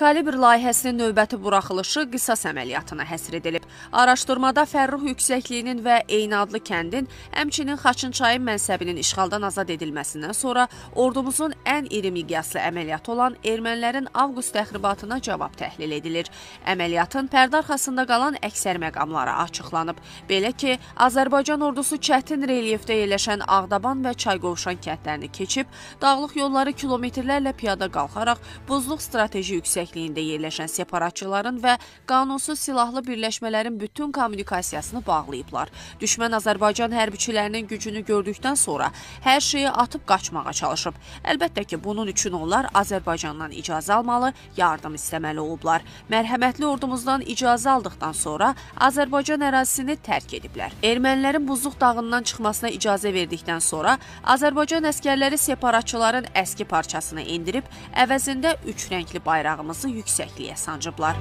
Kalibr layihəsinin növbəti buraxılışı qisas əməliyyatına həsr edilib. Araşdırmada Fərrux yüksəkliyinin və eyni adlı kəndin, həmçinin Xaçınçayın mənsəbinin işğaldan azad edilməsindən sonra ordumuzun ən iri miqyaslı əməliyyatı olan ermənilərin avqust təxribatına cavab təhlil edilir. Əməliyyatın pərdə arxasında qalan əksər məqamları açıqlanıb. Belə ki, Azərbaycan ordusu çətin relyefdə yerləşən Ağdaban və Çayqovşan kəndlərini keçib, dağlıq yolları kilometrlərlə piyada qalxaraq buzluq strateji yüksək yüksəkliyində yerləşən separatçıların və qanunsuz silahlı birləşmələrin bütün kommunikasiyasını bağlayıblar. Düşmən Azərbaycan hərbiçilərinin gücünü gördükdən sonra hər şeyi atıb qaçmağa çalışıb. Əlbəttə ki, bunun üçün onlar Azərbaycandan icazə almalı, yardım istəməli olublar. Mərhəmətli ordumuzdan icazə aldıqdan sonra Azərbaycan ərazisini tərk ediblər. Ermənilərin Buzluq dağından çıxmasına icazə verdikdən sonra Azərbaycan əskərləri separatçıların əski parçasını endirib, əvəzində üç rəngli bayrağımız bayrağımızı yüksəkliyə sancıblar.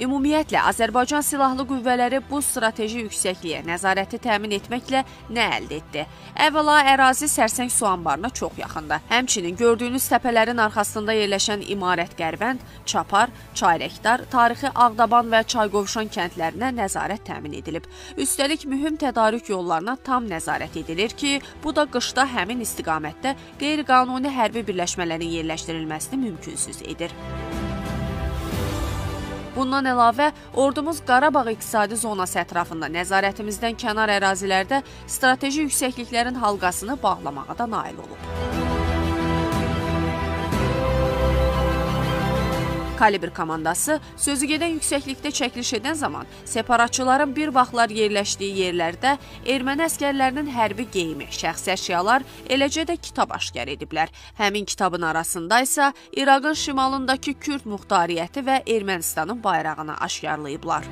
Ümumiyyətlə, Azərbaycan Silahlı Qüvvələri bu strateji yüksəkliyə nəzarəti təmin etməklə nə əldə etdi? Əvvəla, ərazi Sərsəng su anbarına çox yaxındır. Həmçinin gördüyünüz təpələrin arxasında yerləşən İmarət Qərvənd, Çapar, Çayrəkdar, tarixi Ağdaban və Çayqovşan kəndlərinə nəzarət təmin edilib. Üstəlik, mühüm tədarük yollarına tam nəzarət edilir ki, bu da qışda həmin istiqamətdə qeyri-qanuni hərbi birləşmələrin yerləşdirilməsini mümkünsüz edir. Bundan əlavə, ordumuz Qarabağ iqtisadi zonası ətrafında nəzarətimizdən kənar ərazilərdə strateji yüksəkliklərin halqasını bağlamağa da nail olub. Kalibr komandası sözü gedən yüksəklikdə çəkiliş edən zaman separatçıların bir vaxtlar yerləşdiyi yerlərdə erməni əskərlərinin hərbi geyimi, şəxsi əşyalar, eləcə də kitab aşkar ediblər. Həmin kitabın arasında isə İraqın şimalındakı Kürd muxtariyyəti və Ermənistanın bayrağını aşkarlayıblar.